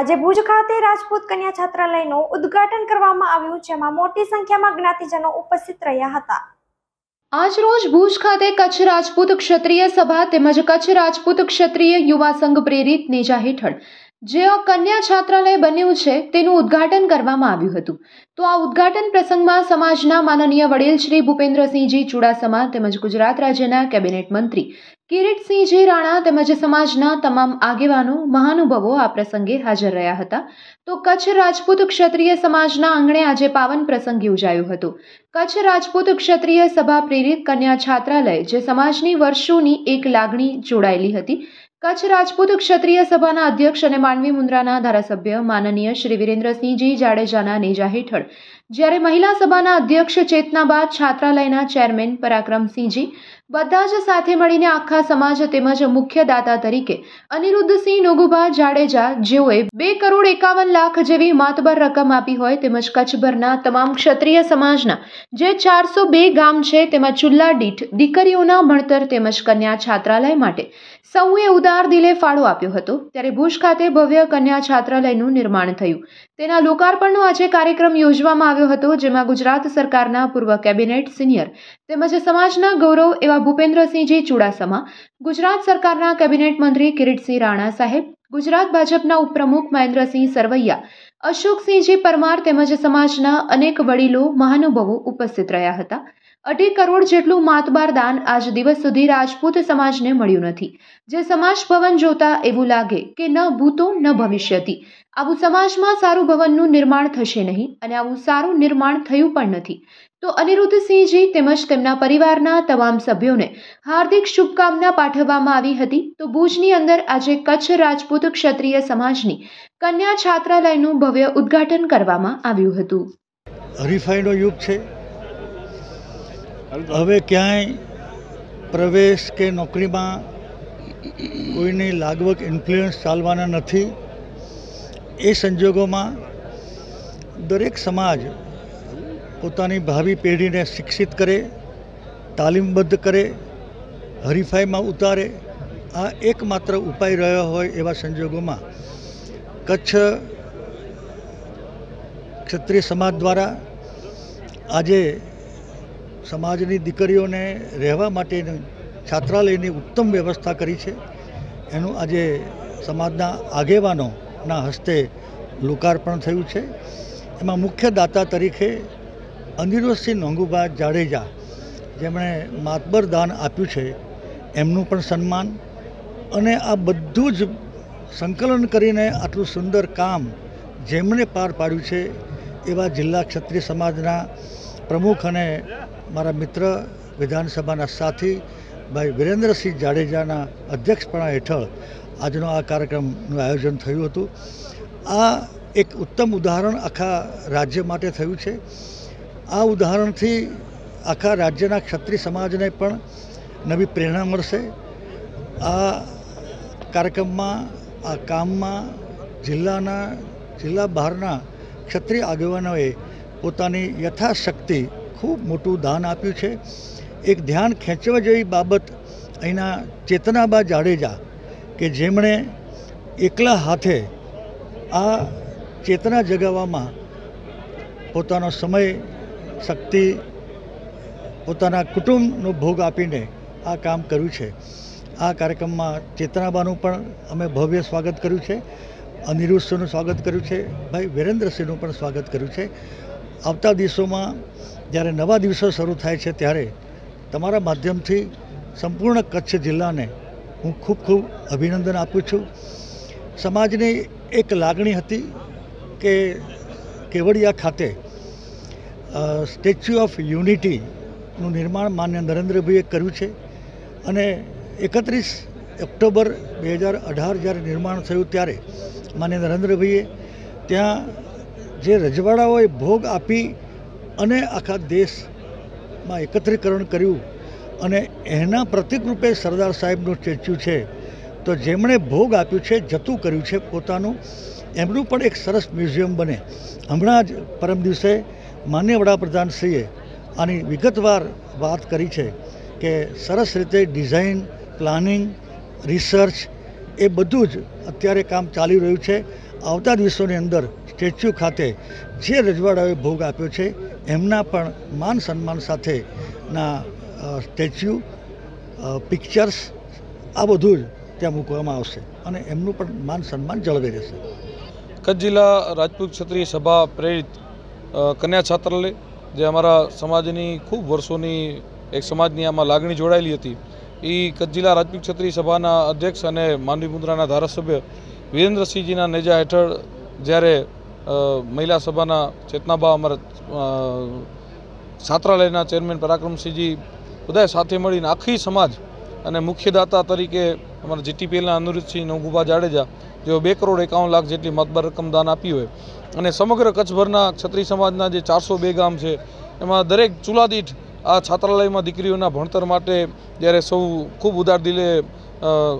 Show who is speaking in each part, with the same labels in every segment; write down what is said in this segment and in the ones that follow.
Speaker 1: આજે ભુજ ખાતે રાજપૂત કન્યા છાત્રાલયનું ઉદ્ઘાટન કરવામાં આવ્યું, જેમાં મોટી સંખ્યામાં જ્ઞાતિજનો ઉપસ્થિત રહ્યા હતા.
Speaker 2: આજરોજ ભુજ ખાતે કચ્છ રાજપૂત ક્ષત્રિય સભા તેમજ કચ્છ રાજપૂત ક્ષત્રિય યુવા સંઘ પ્રેરિત નેજા હેઠળ જે કન્યા છાત્રાલય બન્યું છે, તેનું ઉદ્ઘાટન કરવામાં આવ્યું હતું. તો આ ઉદ્ઘાટન પ્રસંગમાં સમાજના માનનીય વડીલ શ્રી ભૂપેન્દ્રસિંહજી ચુડાસમા તેમજ ગુજરાત રાજ્યના કેબિનેટ મંત્રી કિરીટસિંહજી રાણા તેમજ સમાજના તમામ આગેવાનો, મહાનુભાવો આ પ્રસંગે હાજર રહ્યા હતા. તો કચ્છ રાજપૂત ક્ષત્રિય સમાજના આંગણે આજે પાવન પ્રસંગ યોજાયો હતો. કચ્છ રાજપૂત ક્ષત્રિય સભા પ્રેરિત કન્યા છાત્રાલય, જે સમાજની વર્ષોની એક લાગણી જોડાયેલી હતી. કચ્છ રાજપૂત ક્ષત્રિય સભાના અધ્યક્ષ અને માંડવી મુન્દ્રાના ધારાસભ્ય માનનીય શ્રી વિરેન્દ્રસિંહજી જાડેજાના નેજા હેઠળ જ્યારે મહિલા સભાના અધ્યક્ષ ચેતનાબા, છાત્રાલયના ચેરમેન પરાક્રમસિંહજી બધા જ સાથે મળીને આખા સમાજ તેમજ મુખ્ય દાતા તરીકે અનિરુદ્ધસિંહ નોગુભા જાડેજા જેઓએ બે કરોડ એકાવન લાખ જેવી માતબર રકમ આપી હોય તેમજ કચ્છભરના તમામ ક્ષત્રિય સમાજના જે ચારસો બે ગામ છે તેમાં ચુલ્લા દીઠ દીકરીઓના ભણતર તેમજ કન્યા છાત્રાલય માટે સૌએ ઉદાર દિલે ફાળો આપ્યો હતો. ત્યારે ભુજ ખાતે ભવ્ય કન્યા છાત્રાલયનું નિર્માણ થયું. તેના લોકાર્પણનો આજે કાર્યક્રમ યોજવામાં આવ્યો હતો, જેમાં ગુજરાત સરકારના પૂર્વ કેબિનેટ સિનિયર તેમજ સમાજના ગૌરવ એવા ભૂપેન્દ્રસિંહજી ચુડાસમા, ગુજરાત સરકારના કેબિનેટ મંત્રી કિરીટસિંહ રાણા સાહેબ, ગુજરાત ભાજપના ઉપપ્રમુખ મહેન્દ્રસિંહ સરવૈયા, અશોકસિંહજી પરમાર તેમજ સમાજના અનેક વડીલો, મહાનુભાવો ઉપસ્થિત રહ્યા હતા. અઢી કરોડ જેટલું માતબાર દાન આજ દિવસ સુધી રાજપૂત સમાજને મળ્યું નથી. જે સમાજ ભવન જોતા એવું લાગે કે ન ભૂતો ન ભવિષ્યથી આવું સમાજમાં સારું ભવનનું નિર્માણ થશે નહીં અને આવું સારું નિર્માણ થયું પણ નથી. તો અનિરુદ્ધસિંહજી તેમજ તેમના પરિવારના તમામ સભ્યોને હાર્દિક શુભકામના પાઠવવામાં આવી હતી. તો ભુજની અંદર આજે કચ્છ રાજપૂત ક્ષત્રિય સમાજની કન્યા છાત્રાલયનું ભવ્ય ઉદ્ઘાટન કરવામાં આવ્યું હતું.
Speaker 3: હરીફાઈનો યુગ છે. હવે ક્યાંય પ્રવેશ કે નોકરીમાં કોઈની લાગવક ઇન્ફ્લુઅન્સ ચાલવાના નથી, એ સંજોગોમાં દરેક સમાજ પોતાની ભાવિ પેઢીને શિક્ષિત કરે, તાલીમબદ્ધ કરે, હરીફાઈમાં ઉતારે, આ એકમાત્ર ઉપાય રહ્યો હોય એવા સંજોગોમાં કચ્છ ક્ષત્રિય સમાજ દ્વારા આજે સમાજની દીકરીઓને રહેવા માટેની છાત્રાલયની ઉત્તમ વ્યવસ્થા કરી છે. એનું આજે સમાજના આગેવાનોના હસ્તે લોકાર્પણ થયું છે. એમાં મુખ્ય દાતા તરીકે અનિરુદ્ધસિંહ નોંગુભા જાડેજા, જેમણે માતબર દાન આપ્યું છે, એમનું પણ સન્માન અને આ બધું જ સંકલન કરીને આટલું સુંદર કામ જેમણે પાર પાડ્યું છે એવા જિલ્લા ક્ષત્રિય સમાજના પ્રમુખ અને મારા મિત્ર વિધાનસભાના સાથી ભાઈ વિરેન્દ્રસિંહ જાડેજાના અધ્યક્ષપણા હેઠળ આજનો આ કાર્યક્રમનું આયોજન થયું હતું. આ એક ઉત્તમ ઉદાહરણ આખા રાજ્ય માટે થયું છે. આ ઉદાહરણથી આખા રાજ્યના ક્ષત્રિય સમાજને પણ નવી પ્રેરણા મળશે. આ કાર્યક્રમમાં, આ કામમાં જિલ્લાના, જિલ્લા બહારના ક્ષત્રિય આગેવાનોએ પોતાની યથાશક્તિ ખૂબ મોટું દાન આપ્યું છે. એક ધ્યાન ખેંચવા જેવી બાબત અહીંના ચેતનાબા જાડેજા કે જેમણે એકલા હાથે આ ચેતના જગાવવામાં પોતાનો સમય, શક્તિ, પોતાના કુટુંબનો ભોગ આપીને આ કામ કર્યું છે. આ કાર્યક્રમમાં ચેતનાબાનું પણ અમે ભવ્ય સ્વાગત કર્યું છે. અનિરુદ્ધસિંહનું સ્વાગત કર્યું છે. ભાઈ વિરેન્દ્રસિંહનું પણ સ્વાગત કર્યું છે. આવતા દિવસોમાં જ્યારે નવા દિવસો શરૂ થાય છે ત્યારે તમારા માધ્યમથી સંપૂર્ણ કચ્છ જિલ્લાને હું ખૂબ ખૂબ અભિનંદન આપું છું. સમાજની એક લાગણી હતી કે કેવડિયા ખાતે સ્ટેચ્યુ ઓફ યુનિટીનું નિર્માણ માન્ય નરેન્દ્રભાઈએ કર્યું છે અને એકત્રીસ ઓક્ટોબર બે હજાર અઢાર જ્યારે નિર્માણ થયું ત્યારે માન્ય નરેન્દ્રભાઈએ ત્યાં જે રજવાડાઓએ ભોગ આપી અને આખા દેશમાં એકત્રીકરણ કર્યું અને એના પ્રતિકરૂપે સરદાર સાહેબનું સ્ટેચ્યુ છે, તો જેમણે ભોગ આપ્યું છે, જતું કર્યું છે પોતાનું, એમનું પણ એક સરસ મ્યુઝિયમ બને. હમણાં જ પરમ દિવસે માન્ય વડાપ્રધાનશ્રીએ આની વિગતવાર વાત કરી છે કે સરસ રીતે ડિઝાઇન, પ્લાનિંગ, રિસર્ચ એ બધું જ અત્યારે કામ ચાલી રહ્યું છે. આવતા દિવસોની અંદર સ્ટેચ્યુ ખાતે જે રજવાડાઓએ ભોગ આપ્યો છે, એમના પણ માન સન્માન સાથેના સ્ટેચ્યુ પિક્ચર્સ, આ બધું જ ત્યાં મૂકવામાં આવશે અને એમનું પણ માન સન્માન જળવાઈ રહેશે.
Speaker 4: કચ્છ જિલ્લા રાજપૂત ક્ષત્રિય સભા પ્રેરિત કન્યા છાત્રાલય, જે અમારા સમાજની ખૂબ વર્ષોની, એક સમાજની આમાં લાગણી જોડાયેલી હતી એ કચ્છ જિલ્લા રાજપૂત ક્ષત્રિય સભાના અધ્યક્ષ અને માંડવી મુદ્રાના ધારાસભ્ય વિરેન્દ્રસિંહજીના નેજા હેઠળ જ્યારે મહિલા સભાના ચેતનાબા અમારા છાત્રાલયના ચેરમેન પરાક્રમસિંહજી બધા સાથે મળીને આખી સમાજ અને મુખ્યદાતા તરીકે અમારા જીટીપીએલના અનુરૂધસિંહ નવગુભા જાડેજા જેઓ બે કરોડ એકાવન લાખ જેટલી મતબર રકમ દાન આપી હોય અને સમગ્ર કચ્છભરના ક્ષત્રિય સમાજના જે ચારસો બે ગામ છે, એમાં દરેક ચૂલાદીઠ આ છાત્રાલયમાં દીકરીઓના ભણતર માટે જ્યારે સૌ ખૂબ ઉદાર દિલે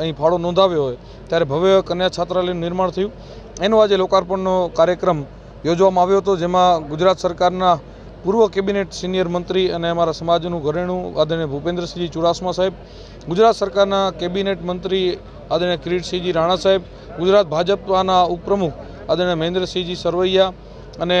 Speaker 4: અહીં ફાળો નોંધાવ્યો હોય, ત્યારે ભવ્ય કન્યા છાત્રાલયનું નિર્માણ થયું. એનો આજે લોકાર્પણનો કાર્યક્રમ યોજવામાં આવ્યો હતો, જેમાં ગુજરાત સરકારના પૂર્વ કેબિનેટ સિનિયર મંત્રી અને અમારા સમાજનું ઘરેણું આદરણીય ભૂપેન્દ્રસિંહજી ચુડાસમા સાહેબ, ગુજરાત સરકારના કેબિનેટ મંત્રી આદરણીય કિરીટસિંહજી રાણા સાહેબ, ગુજરાત ભાજપના ઉપપ્રમુખ આદરણીય મહેન્દ્રસિંહજી સરવૈયા અને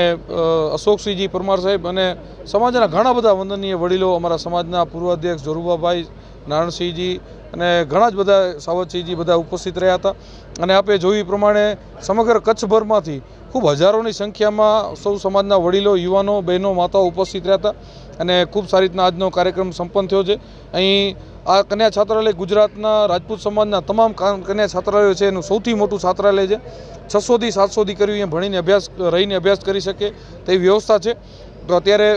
Speaker 4: અશોકસિંહજી પરમાર સાહેબ અને સમાજના ઘણા બધા વંદનીય વડીલો અમારા સમાજના પૂર્વ અધ્યક્ષ જોરુબાભાઈ નારણસિંહજી અને ઘણા જ બધા સાવતસિંહજી બધા ઉપસ્થિત રહ્યા હતા. અને આપે જોયું પ્રમાણે સમગ્ર કચ્છભરમાંથી ખૂબ હજારોની સંખ્યામાં સૌ સમાજના વડીલો, યુવાનો, બહેનો, માતાઓ ઉપસ્થિત રહ્યા હતા. અને ખૂબ સારી રીતના આજનો કાર્યક્રમ સંપન્ન થયો છે. અહીં આ કન્યા છાત્રાલય ગુજરાતના રાજપૂત સમાજના તમામ કન્યા છાત્રાલયો છે, એનું સૌથી મોટું છાત્રાલય છે. છસોથી સાતસો દીકરીઓ અહીંયા ભણીને અભ્યાસ, રહીને અભ્યાસ કરી શકે તેવી વ્યવસ્થા છે. તો અત્યારે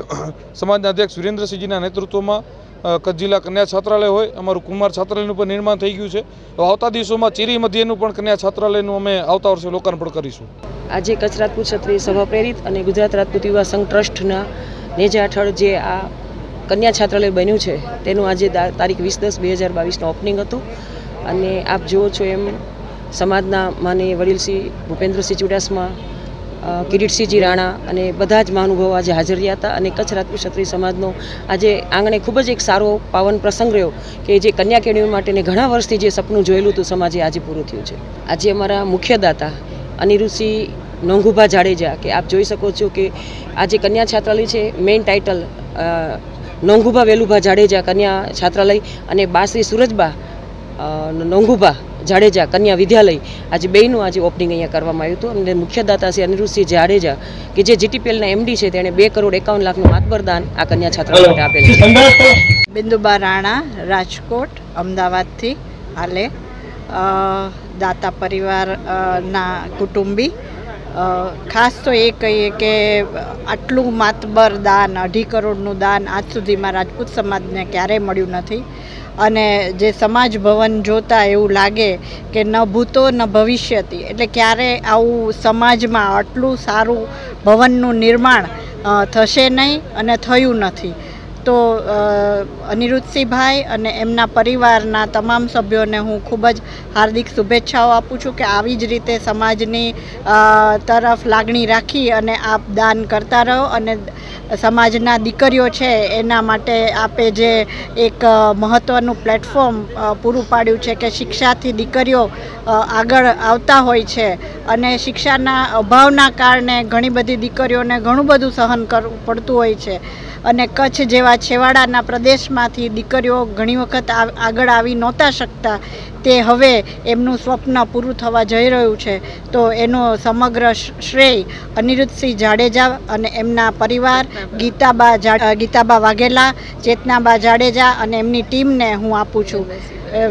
Speaker 4: સમાજના અધ્યક્ષ વિરેન્દ્રસિંહજીના નેતૃત્વમાં કચ્છ જિલ્લા કન્યા છાત્રાલય હોય, અમારું કુમાર છાત્રાલયનું પણ નિર્માણ થઈ ગયું છે. તો આવતા દિવસોમાં ચીરી મધ્યનું પણ કન્યા છાત્રાલયનું અમે આવતા વર્ષે લોકાર્પણ કરીશું.
Speaker 5: આજે કચ્છ રાજપૂત ક્ષત્રિય સભા પ્રેરિત અને ગુજરાત રાજપૂત યુવા સંઘ ટ્રસ્ટના નેજા હેઠળ જે આ કન્યા છાત્રાલય બન્યું છે, તેનું આજે તારીખ વીસ દસ બે હજાર બાવીસનું ઓપનિંગ હતું. અને આપ જુઓ છો એમ, સમાજના માનીય વડીલશ્રી ભૂપેન્દ્રસિંહ ચુડાસમા કિરીટસિંહજી રાણા અને બધા જ મહાનુભાવો આજે હાજર રહ્યા હતા અને કચ્છ રાજપૂત ક્ષત્રિય સમાજનો આજે આંગણે ખૂબ જ એક સારો પાવન પ્રસંગ રહ્યો કે જે કન્યા કેળવણી માટેને ઘણા વર્ષથી જે સપનું જોયેલું હતું સમાજે આજે પૂરું થયું છે. આજે અમારા મુખ્ય દાતા અનિરુસિંહ નોંઘુભા જાડેજા કે આપ જોઈ શકો છો કે આજે કન્યા છાત્રાલય છે મેઇન ટાઇટલ નોંઘુભા વેલુભા જાડેજા કન્યા છાત્રાલય અને બાશ્રી સુરજબા નોંઘુભા જાડેજા કન્યા વિદ્યાલય આજે બેયનું આજે ઓપનિંગ અહીંયા કરવામાં આવ્યું હતું. અને મુખ્ય દાતા શ્રી અનિરુદ્ધસિંહ જાડેજા કે જે જીટીપીએલના એમડી છે તેણે બે કરોડ એકાવન લાખનું માતબરદાન આ કન્યા છાત્રા માટે આપેલ છે.
Speaker 6: બિંદુબા રાણા રાજકોટ અમદાવાદથી હાલે દાતા પરિવાર ના કુટુંબી. ખાસ તો એ કહીએ કે આટલું માતબર દાન, અઢી કરોડનું દાન આજ સુધીમાં રાજપૂત સમાજને ક્યારેય મળ્યું નથી. અને જે સમાજ ભવન જોતા એવું લાગે કે ન ભૂતો, ન ભવિષ્યથી એટલે ક્યારે આવું સમાજમાં આટલું સારું ભવનનું નિર્માણ થશે નહીં અને થયું નથી. તો અનિરુદ્ધસિંહભાઈ અને એમના પરિવારના તમામ સભ્યોને હું ખૂબ જ હાર્દિક શુભેચ્છાઓ આપું છું કે આવી જ રીતે સમાજની તરફ લાગણી રાખી અને આપ દાન કરતા રહો અને સમાજના દીકરીઓ છે એના માટે આપે જે એક મહત્ત્વનું પ્લેટફોર્મ પૂરું પાડ્યું છે કે શિક્ષાથી દીકરીઓ આગળ આવતા હોય છે અને શિક્ષાના અભાવના કારણે ઘણી બધી દીકરીઓને ઘણું બધું સહન કરવું પડતું હોય છે અને કચ્છ જેવા છેવાડાના પ્રદેશમાંથી દીકરીઓ ઘણી વખત આગળ આવી નહોતા શકતા. તે હવે એમનું સ્વપ્ન પૂરું થવા જઈ રહ્યું છે. તો એનો સમગ્ર શ્રેય અનિરુદ્ધસિંહ જાડેજા અને એમના પરિવાર ગીતાબા. ગીતાબા વાઘેલા ચેતનાબા જાડેજા અને એમની ટીમને હું આપું છું.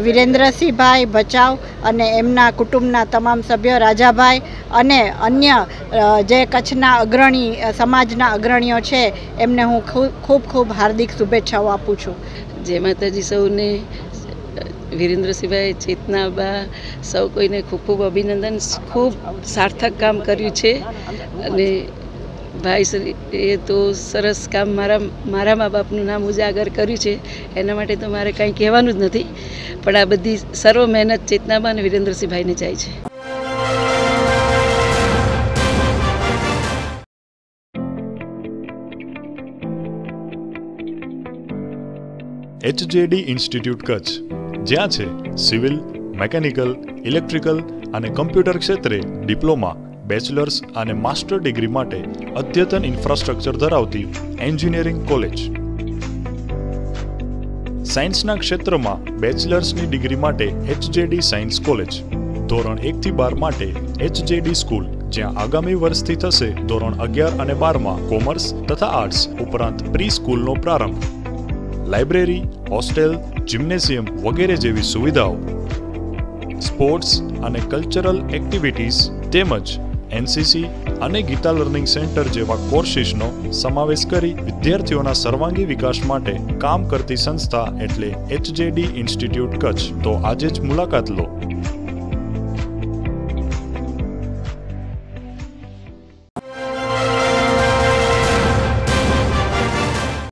Speaker 6: વિરેન્દ્રસિંહભાઈ ભચાઉ અને એમના કુટુંબના તમામ સભ્યો રાજાભાઈ અને અન્ય જે કચ્છના અગ્રણી સમાજના અગ્રણીઓ છે એમને હું ખૂબ ખૂબ ખૂબ હાર્દિક શુભેચ્છાઓ આપું છું.
Speaker 7: જય માતાજી સૌને. વિરેન્દ્રસિંહભાઈ ચેતનાબા, સૌ કોઈને ખૂબ ખૂબ અભિનંદન. ખૂબ સાર્થક કામ કર્યું છે. અને ભાઈ એ તો સરસ કામ મારા મારા મા બાપનું નામ ઉજાગર કર્યું છે. એના માટે તો મારે કાંઈ કહેવાનું જ નથી. પણ આ બધી સર્વ મહેનત ચેતનાબા અને વિરેન્દ્રસિંહભાઈને જાય છે.
Speaker 8: HJD institute Kutch. જ્યાં છે સિવિલ, મેકેનિકલ, ઇલેક્ટ્રિકલ અને કમ્પ્યુટર ક્ષેત્રે ડિપ્લોમા, બેચલર્સ અને માસ્ટર ડિગ્રી માટે અદ્યતન ઇન્ફ્રાસ્ટ્રક્ચર ધરાવતી એન્જિનિયરિંગ કોલેજ. સાયન્સના ક્ષેત્રમાં બેચલર્સની ડિગ્રી માટે એચજેડી સાયન્સ કોલેજ ધોરણ એકથી બાર માટે એચજેડી સ્કૂલ જ્યાં આગામી વર્ષથી થશે ધોરણ અગિયાર અને બારમાં કોમર્સ તથા આર્ટ્સ ઉપરાંત પ્રી સ્કૂલનો પ્રારંભ. લાઇબ્રેરી, હોસ્ટેલ, જિમ્નેશિયમ વગેરે જેવી સુવિધાઓ. સ્પોર્ટ્સ અને કલ્ચરલ એક્ટિવિટીઝ તેમજ એનસીસી અને ગીતા લર્નિંગ સેન્ટર જેવા કોર્સિસનો સમાવેશ કરી વિદ્યાર્થીઓના સર્વાંગી વિકાસ માટે કામ કરતી સંસ્થા એટલે એચજેડી ઇન્સ્ટિટ્યૂટ કચ્છ. તો આજે જ મુલાકાત લો.